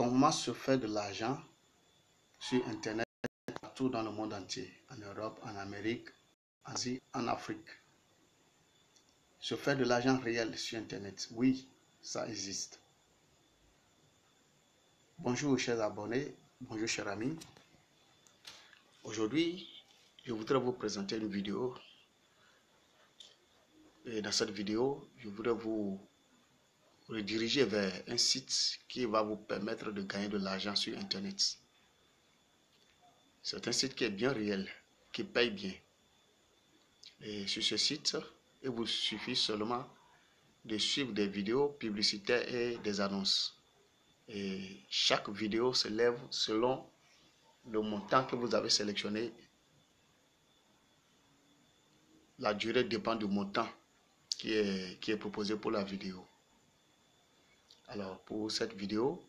comment se faire de l'argent sur Internet partout dans le monde entier, en Europe, en Amérique, en Asie, en Afrique? Se faire de l'argent réel sur Internet, oui, ça existe. Bonjour chers abonnés, bonjour chers amis. Aujourd'hui, je voudrais vous présenter une vidéo. Et dans cette vidéo, je voudrais vous rediriger vers un site qui va vous permettre de gagner de l'argent sur Internet. C'est un site qui est bien réel, qui paye bien. Et sur ce site, il vous suffit seulement de suivre des vidéos publicitaires et des annonces. Et chaque vidéo s'élève selon le montant que vous avez sélectionné. La durée dépend du montant qui est proposé pour la vidéo. Alors, pour cette vidéo,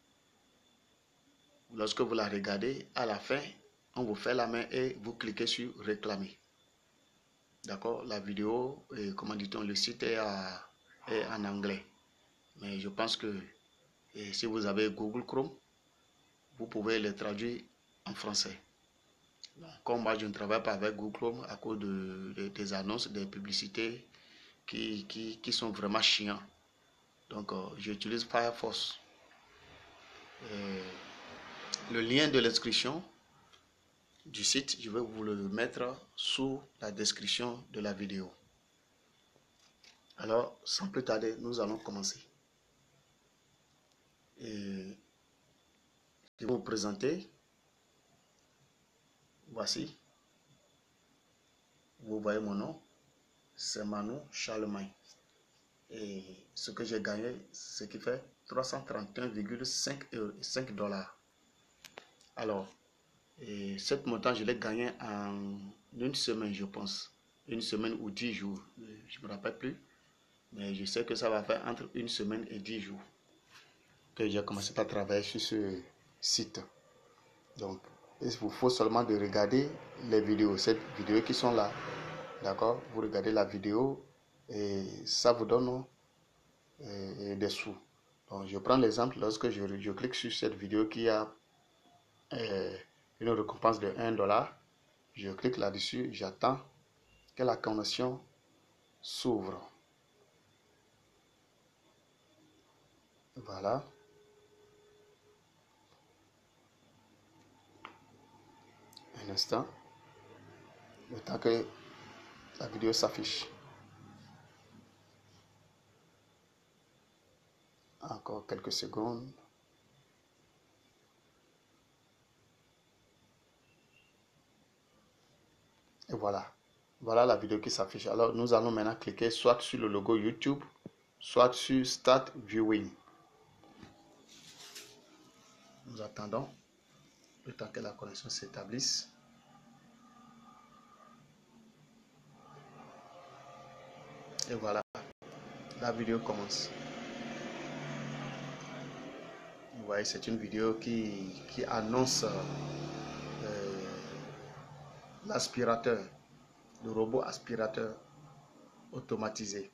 lorsque vous la regardez, à la fin, on vous fait la main et vous cliquez sur réclamer. D'accord? La vidéo, et, comment dit-on, le site est, en anglais. Mais je pense que et si vous avez Google Chrome, vous pouvez le traduire en français. Comme moi, je ne travaille pas avec Google Chrome à cause de, des annonces, des publicités qui, qui sont vraiment chiants. Donc, euh, j'utilise Firefox. Euh, le lien de l'inscription du site, je vais vous le mettre sous la description de la vidéo. Alors, sans plus tarder, nous allons commencer. Et je vais vous présenter. Voici. Vous voyez mon nom. C'est Manu Charlemagne. Et ce que j'ai gagné, ce qui fait 331,5 dollars. Alors, et cette montant, je l'ai gagné en une semaine, je pense. Une semaine ou dix jours. Je ne me rappelle plus. Mais je sais que ça va faire entre une semaine et dix jours que j'ai commencé à travailler sur ce site. Donc, il vous faut seulement de regarder les vidéos, ces vidéos qui sont là. D'accord? Vous regardez la vidéo et ça vous donne euh, des sous. Donc, je prends l'exemple lorsque je, je, clique sur cette vidéo qui a euh, une récompense de 1 dollar. Je clique là-dessus, j'attends que la connexion s'ouvre. Voilà. Un instant. Le temps que la vidéo s'affiche. Encore quelques secondes. Et voilà. Voilà la vidéo qui s'affiche. Alors, nous allons maintenant cliquer soit sur le logo YouTube, soit sur Start Viewing. Nous attendons le temps que la connexion s'établisse. Et voilà, la vidéo commence. Vous voyez, c'est une vidéo qui, qui annonce euh, l'aspirateur, le robot aspirateur automatisé.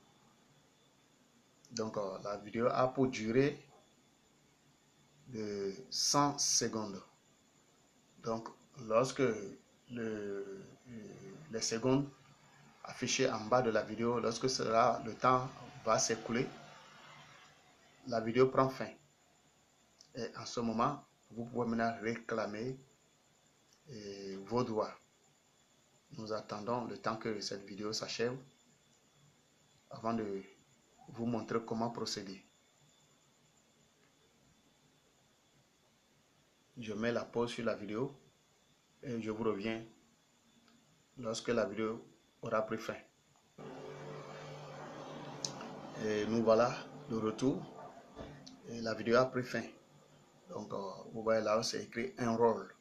Donc, euh, la vidéo a pour durée de 100 secondes. Donc, lorsque le, les secondes affichées en bas de la vidéo, lorsque cela, le temps va s'écouler, la vidéo prend fin. Et en ce moment, vous pouvez maintenant réclamer vos droits. Nous attendons le temps que cette vidéo s'achève avant de vous montrer comment procéder. Je mets la pause sur la vidéo et je vous reviens lorsque la vidéo aura pris fin. Et nous voilà de retour. Et la vidéo a pris fin. Donc, euh, vous voyez là, c'est écrit un rôle.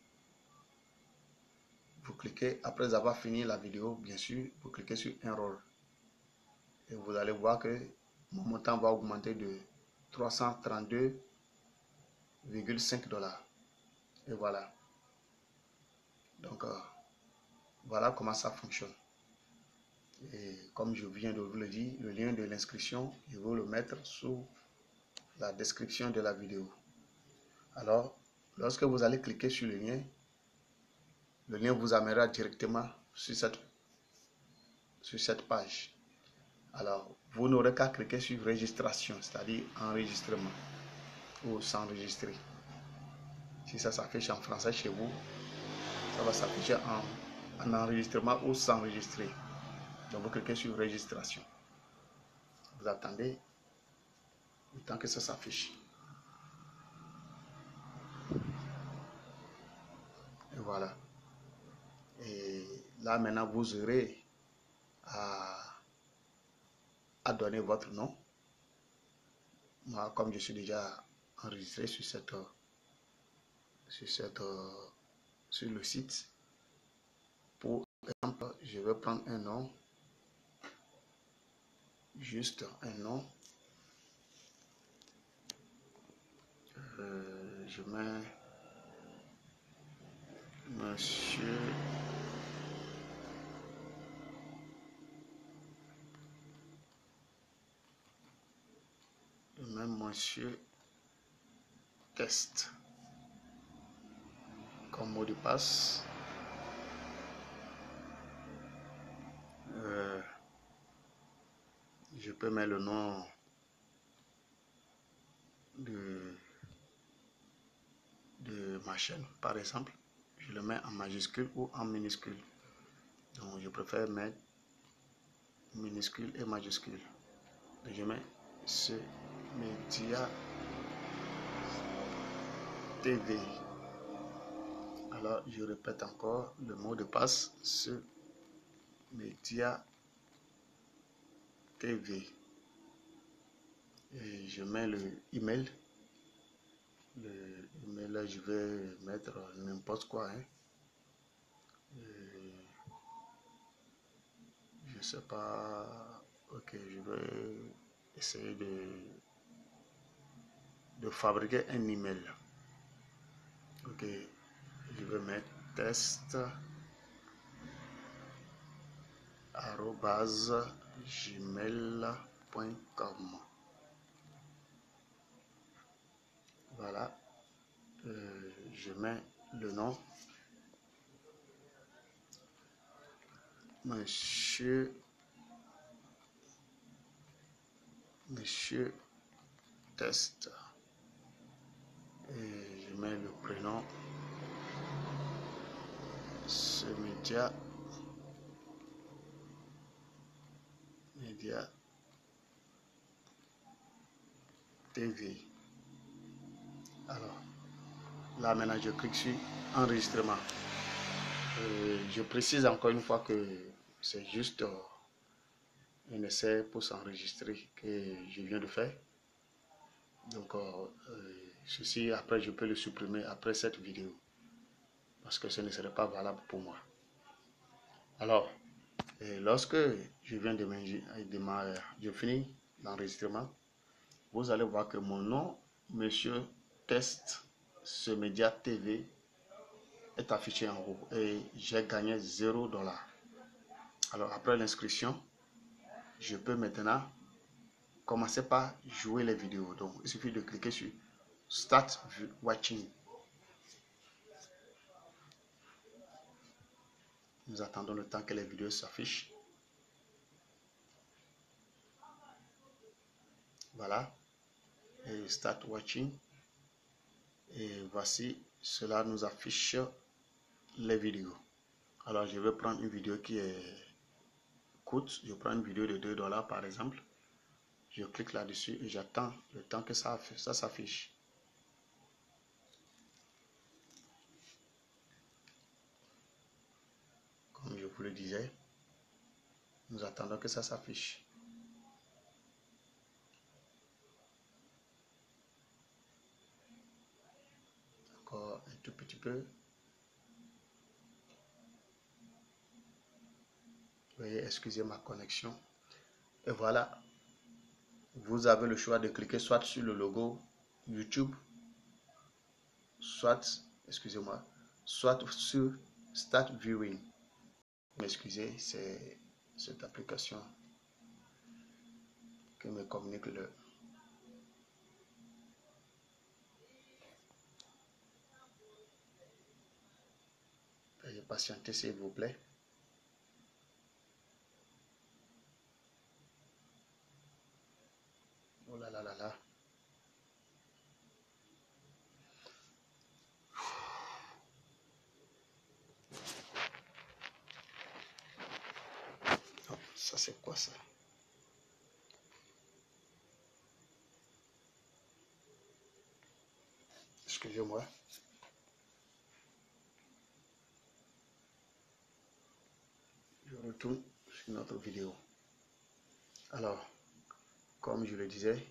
Vous cliquez, après avoir fini la vidéo, bien sûr, vous cliquez sur un rôle. Et vous allez voir que mon montant va augmenter de 332,5 dollars. Et voilà. Donc, euh, voilà comment ça fonctionne. Et comme je viens de vous le dire, le lien de l'inscription, je vais le mettre sous la description de la vidéo. Alors, lorsque vous allez cliquer sur le lien, le lien vous amènera directement sur cette, page. Alors, vous n'aurez qu'à cliquer sur registration, c'est-à-dire enregistrement ou s'enregistrer. Si ça s'affiche en français chez vous, ça va s'afficher en, en, enregistrement ou s'enregistrer. Donc, vous cliquez sur registration. Vous attendez le temps que ça s'affiche. Et voilà. Et là, maintenant, vous aurez à, à donner votre nom. Moi, comme je suis déjà enregistré sur cette sur cette sur le site pour exemple je vais prendre un nom juste un nom euh, je mets monsieur monsieur test. Comme mot de passe. Euh, je peux mettre le nom de, de ma chaîne par exemple. Je le mets en majuscule ou en minuscule. Donc je préfère mettre minuscule et majuscule. Donc je mets ce média TV alors je répète encore le mot de passe ce média TV et je mets le email. Le email là je vais mettre n'importe quoi hein. je sais pas. Ok je vais essayer de de fabriquer un email. Ok je vais mettre test gmail.com voilà euh, je mets le nom. Monsieur monsieur test et je mets le prénom ce média média TV alors là maintenant je clique sur enregistrement. Euh, je précise encore une fois que c'est juste euh, un essai pour s'enregistrer que je viens de faire. Donc euh, ceci après je peux le supprimer après cette vidéo parce que ce ne serait pas valable pour moi. Alors, lorsque je viens de, démarrer, je finis l'enregistrement, vous allez voir que mon nom, Monsieur Test, ce média TV, est affiché en haut et j'ai gagné 0 dollars. Alors, après l'inscription, je peux maintenant commencer par jouer les vidéos. Donc, il suffit de cliquer sur Start Watching. Nous attendons le temps que les vidéos s'affichent. Voilà. Et start watching. Et voici, cela nous affiche les vidéos. Alors, je vais prendre une vidéo qui est courte. Je prends une vidéo de 2 dollars par exemple. Je clique là-dessus et j'attends le temps que ça, ça s'affiche. Comme je vous le disais, nous attendons que ça s'affiche. Encore un tout petit peu. Veuillez excuser ma connexion. Et voilà, vous avez le choix de cliquer soit sur le logo YouTube, soit, excusez-moi, soit sur Start Viewing m'excuser, c'est cette application qui me communique le, patientez s'il vous plaît. C'est quoi ça? Excusez-moi. Je retourne sur notre vidéo. Alors, comme je le disais,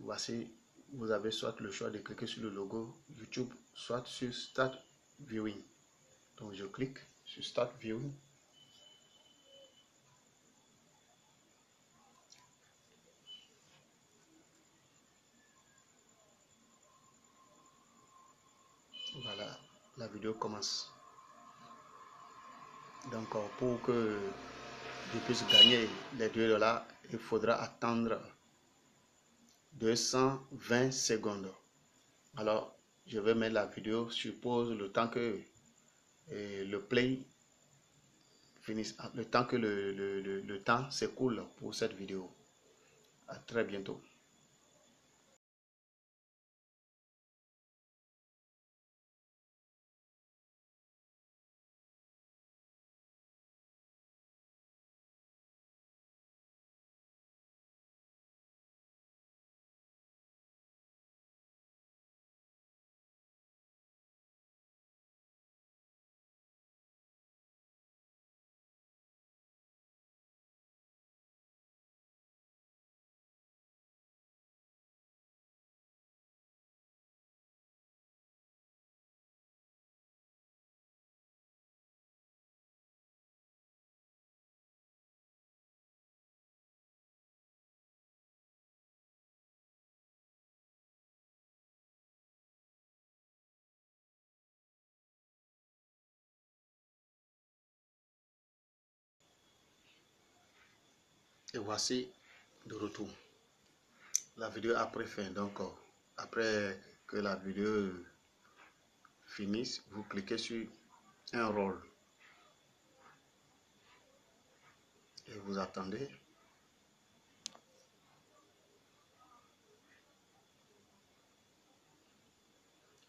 voici, vous avez soit le choix de cliquer sur le logo YouTube, soit sur Start Viewing. Donc, je clique sur Start Viewing. Voilà, la vidéo commence. Donc, pour que je puisse gagner les 2 dollars, il faudra attendre 220 secondes. Alors, je vais mettre la vidéo sur pause le temps que euh, le play finisse, le temps que le, le, le temps s'écoule pour cette vidéo. À très bientôt. Et voici de retour. La vidéo après fin. Donc, euh, après que la vidéo finisse, vous cliquez sur un rôle. Et vous attendez.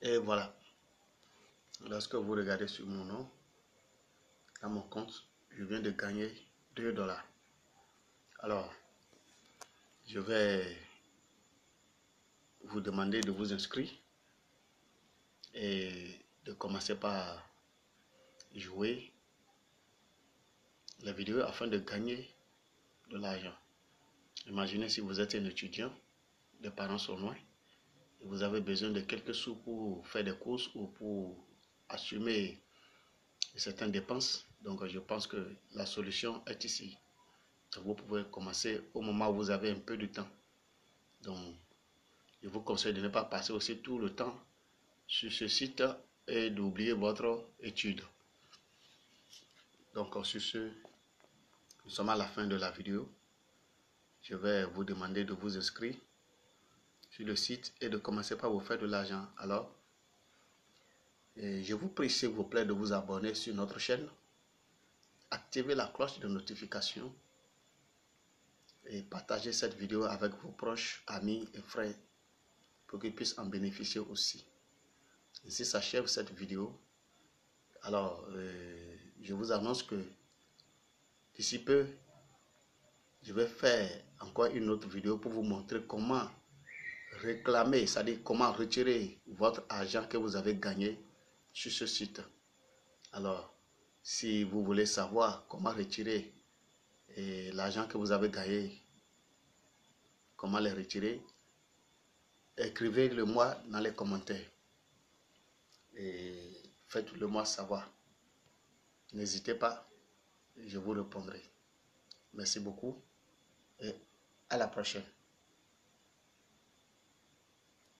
Et voilà. Lorsque vous regardez sur mon nom, à mon compte, je viens de gagner 2 dollars. Alors, je vais vous demander de vous inscrire et de commencer par jouer la vidéo afin de gagner de l'argent. Imaginez si vous êtes un étudiant, les parents sont loin, et vous avez besoin de quelques sous pour faire des courses ou pour assumer certaines dépenses. Donc je pense que la solution est ici vous pouvez commencer au moment où vous avez un peu de temps. Donc, je vous conseille de ne pas passer aussi tout le temps sur ce site et d'oublier votre étude. Donc, sur ce, nous sommes à la fin de la vidéo. Je vais vous demander de vous inscrire sur le site et de commencer par vous faire de l'argent. Alors, je vous prie s'il vous plaît de vous abonner sur notre chaîne. Activez la cloche de notification et partagez cette vidéo avec vos proches, amis et frères pour qu'ils puissent en bénéficier aussi. Ici s'achève cette vidéo. Alors, euh, je vous annonce que d'ici peu, je vais faire encore une autre vidéo pour vous montrer comment réclamer, c'est-à-dire comment retirer votre argent que vous avez gagné sur ce site. Alors, si vous voulez savoir comment retirer et l'argent que vous avez gagné, comment les retirer, écrivez-le moi dans les commentaires et faites-le moi savoir. N'hésitez pas, je vous répondrai. Merci beaucoup et à la prochaine.